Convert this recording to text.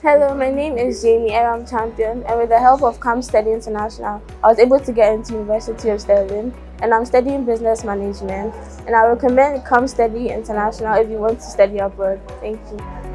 Hello, my name is Jamie and I'm champion and with the help of Come Study International, I was able to get into University of Stirling and I'm studying business management and I recommend Come Study International if you want to study abroad. Thank you.